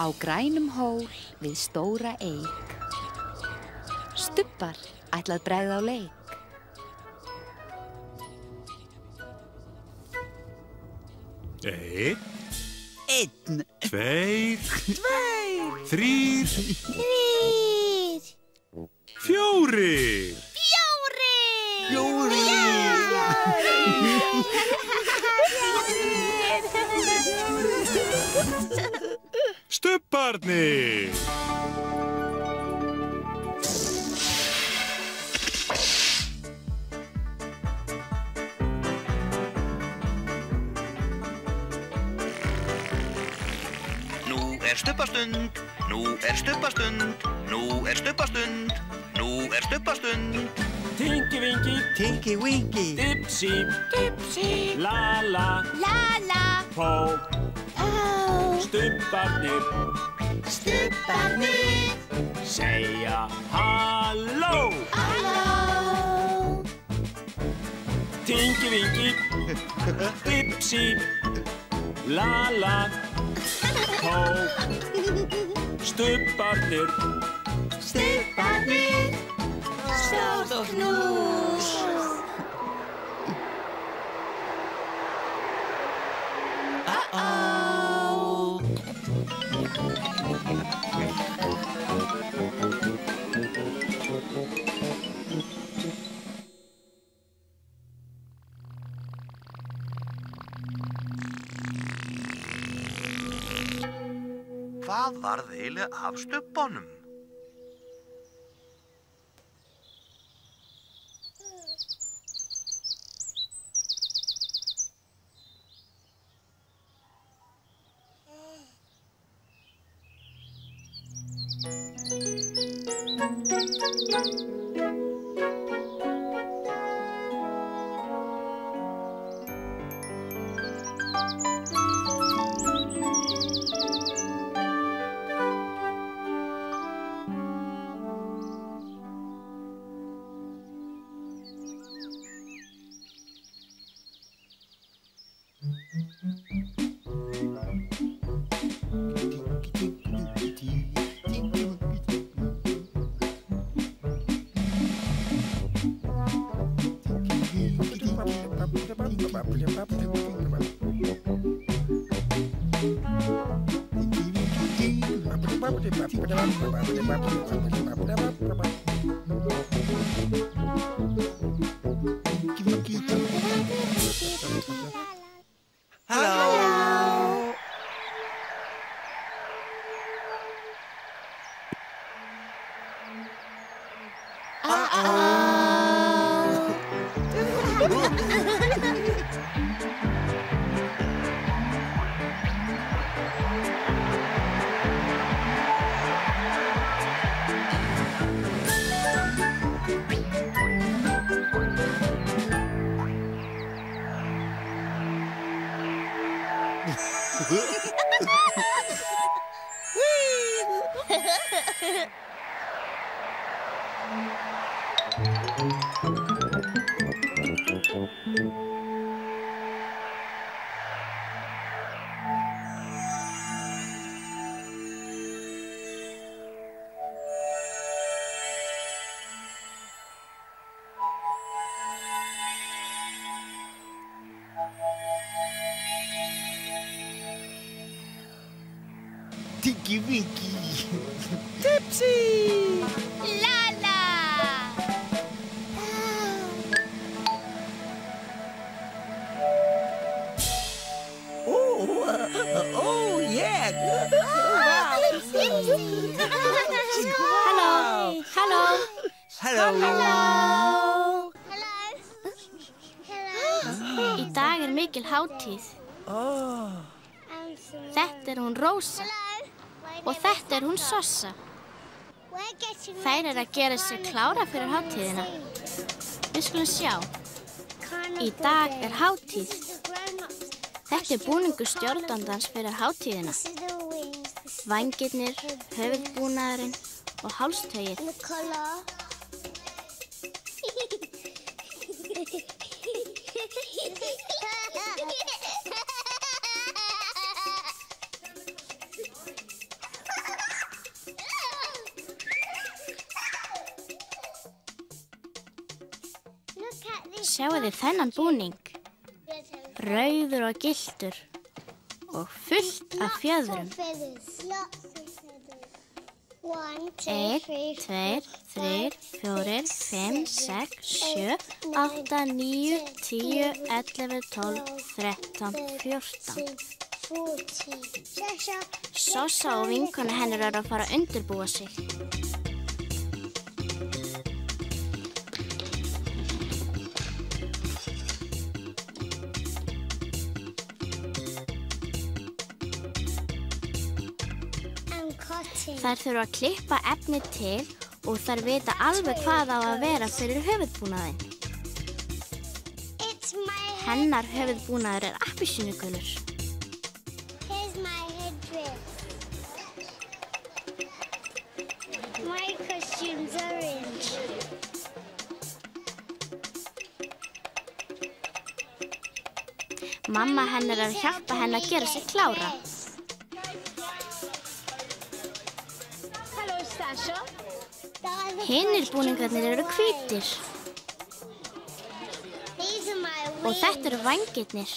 Á grænum hól við stóra eik. Stubbar ætlað bregð á leik. Einn, Einn, tveir, tveir, þrýr, Þrýr. fjórir. Fjórir. fjórir. Stubbarnir. Nú er stubbastund, nú er stubbastund, nú er stubbastund, nú er stubbastund. Tingi vingi, Tinky Winky. dipsi, Dipsi. la la, Lala. pó. Stubbarnir, Stubbarnir. segja halló. Halló. Tingi vingi, dipsi, la la, pó, stubbarnir, Stubbarnir. Stórt knús. Uh-oh. Hvað varð eiginlega af stubbanum? Halló. Tinky Winky. Tipsy. Lala. Oh, uh, oh yeah. Halló, halló. Hello. Í dag er mikil hátíð. Oh. Þetta er hún Rósa og þetta er hún Sossa. Þær er að gera sér klára fyrir hátíðina. Við skulum sjá. Í dag er hátíð. Þetta er búningu stjórnandans fyrir hátíðina. Vangirnir, höfuðbúnaðurinn og hálstögið. Þið þennan búning, rauður og giltur og fullt af fjöðrum. Einn, tveir, þrýr, fjórir, fimm, sex, sjö, átta, níu, tíu, ellefu, tólf, þrettán, fjórtán. Sossa og vinkona hennar eru að fara að undirbúa sig. Þær þurfa að klippa efni til og þær vita alveg hvað á að vera fyrir höfuðbúnaðinn. Hennar höfuðbúnaður er orange. Mamma hennar er að hjálpa henni að gera sig klára. Hinnir búningarnir eru hvítir og þetta eru vangirnir.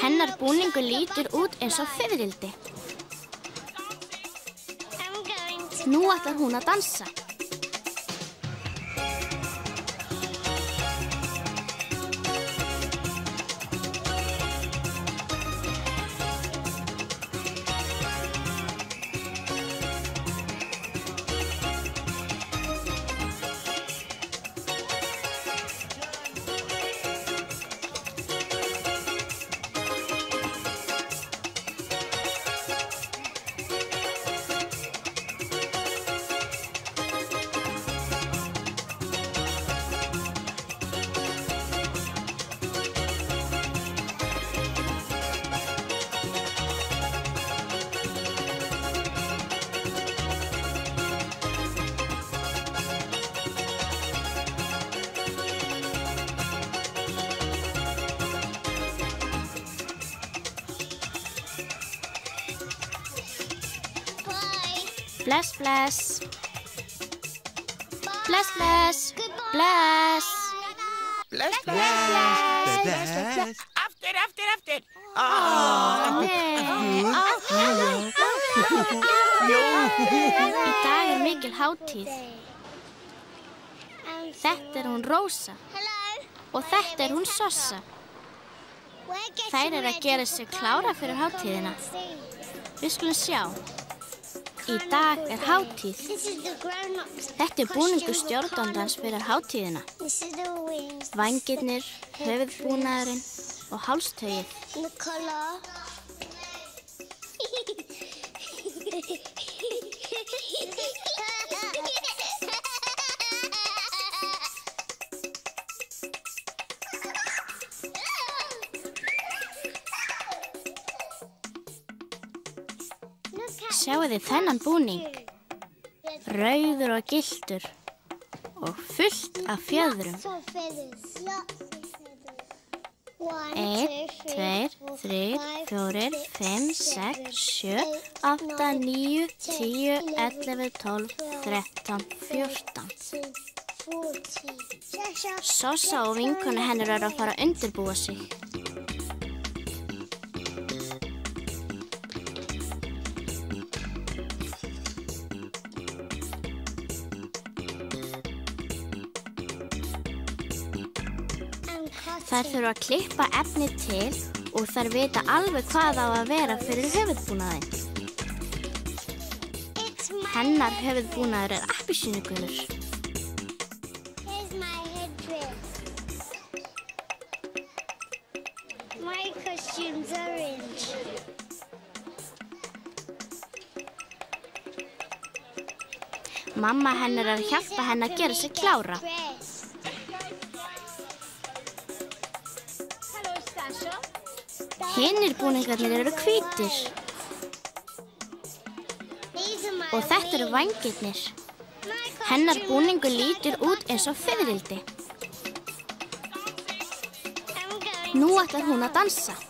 Hennar a lítur út eins og to Nú ætlar hún að dansa. Bless, bless. Bless, bless. Bless. Bless, bless. Bless. Aftur, aftur, aftur. Nei. Í dag er mikil hátíð. Þetta er hún Rósa hello. og þetta er hún Sossa. Þær eru að gera go. klára fyrir hátíðina. Við skulum sjá. Í dag er hátíð. Þetta er búningur stjórnandans fyrir hátíðina. Vangirnir, höfuðbúnaðurinn og hálstögið. And Sjáu þið þennan búning, rauður og giltur og fullt af fjöðrum. Two, tveir, þrýr, fjórir, fimm, sex, sjö, átta, ten, tíu, ellefu, tólf, fourteen. Sasha. Sossa og vinkona hennar eru að fara að undirbúa sig. Þær þurfa að klippa efni til og þær vita alveg hvað á að vera fyrir my Hennar höfuðbúnaður er appisínugulur. Mamma hennar er að hjálpa henni að gera sig klára. Hinnir búningarnir eru hvítir og þetta eru vangirnir. Hennar looks lítur út eins og going Nú ætlar hún að dansa.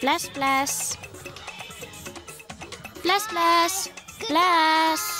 Bless, bless. Bless, bless. Bless.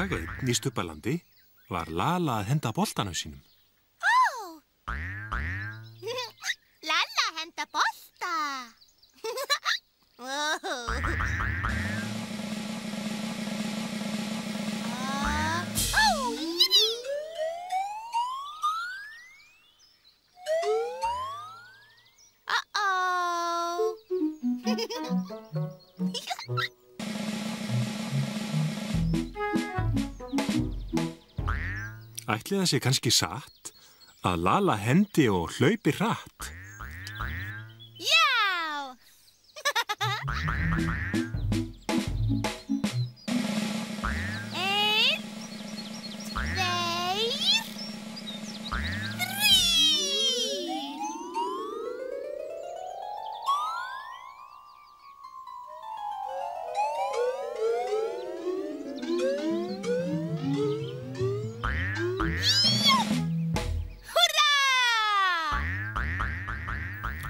Dag einn í Stubbalandi var Lala að henda boltanum sínum. Lalla henda bolta. Ah, ó, Ætli það sé kannski satt að Lala hendi og hlaupi hratt.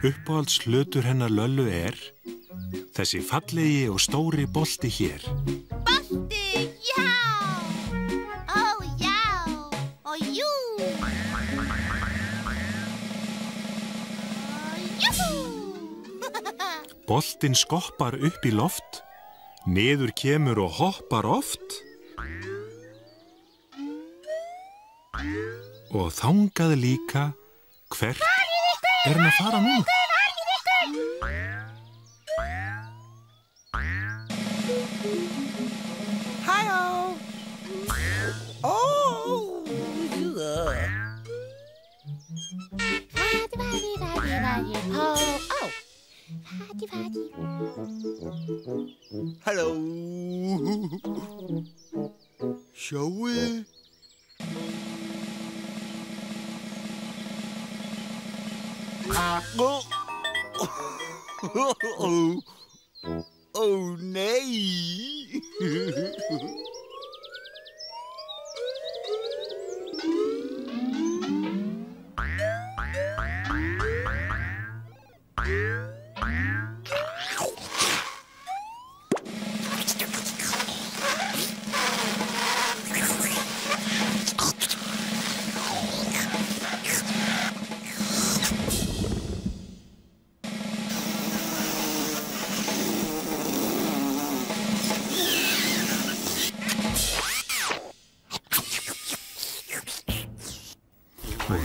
Uppáhalds hlutur hennar Löllu er þessi fallegi og stóri bolti hér. Balti, já! Ó, já! Og jú! Jú! Boltin skoppar upp í loft, niður kemur og hoppar oft. Og þangað líka hvert er hann að fara núna? Hi-oh. Oh. Fadi, fadi, fadi, fadi, ho, oh! Fadi, fadi. Hello. Shall we? Oh. Oh. Oh, nee.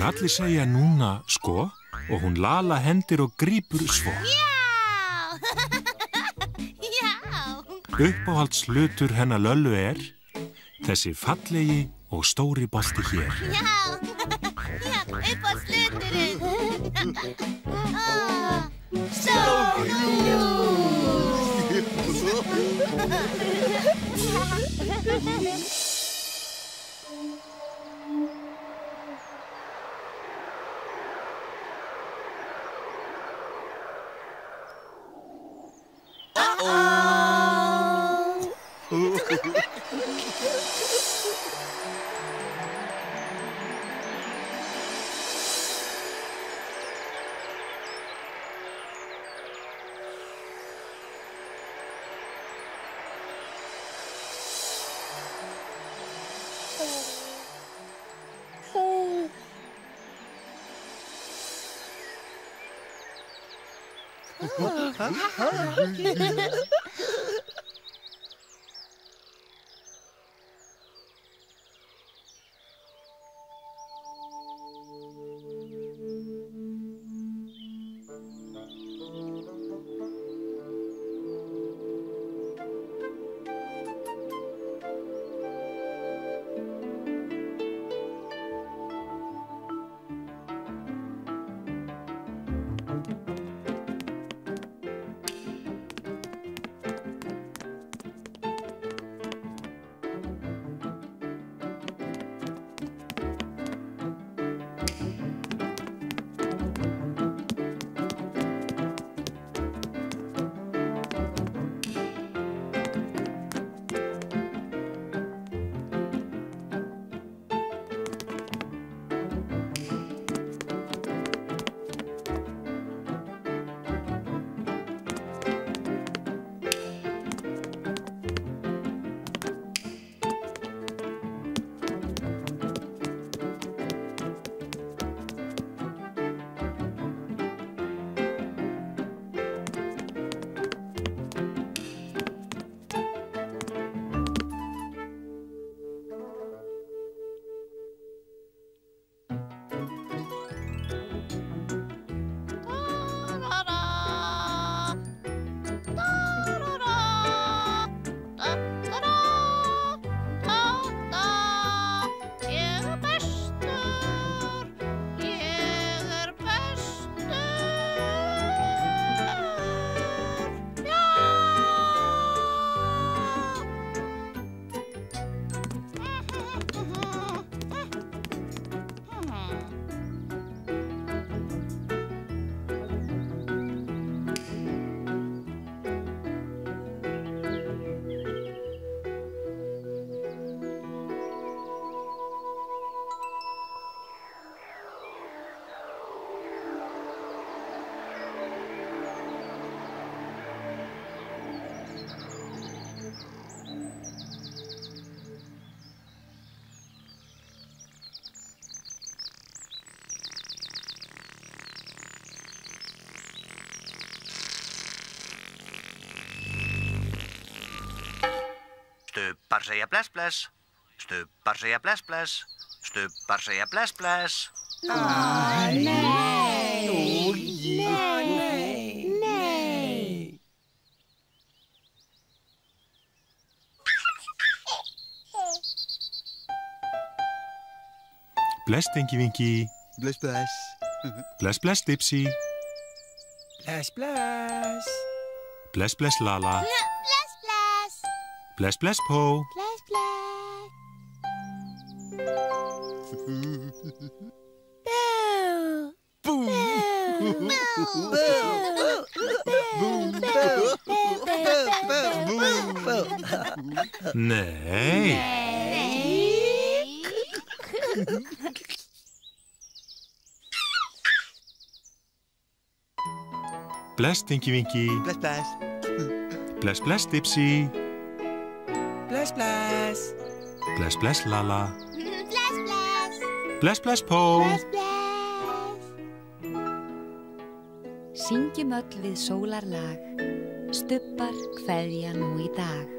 allir segja núna sko og hún lala hendir og grýpur svo. Já! Já! Uppáhaldslutur hennar löllu er þessi fallegi og stóri bolti hér. Já! Já, uppáhaldsluturinn! Ah, stóri ljús! Uh-huh. upp á sluturinn! Ah, Stubbar segja bless bless. Stubbar segja bless bless. Stubbar segja bless bless. Bless Dingi Vingi, Bless, bless. bless bless Dipsy, Bless, bless. bless bless Lala, Bless, bless. Bless bless Po, Bless, bless. Boo. Nei, bless Dingi Vingi, Bless, bless. bless bless Dipsy, Bless, bless. Bless bless Lala, Bless, bless. bless bless Po. Bless, bless. Syngjum öll við sólarlag, stubbar hverja nú í dag.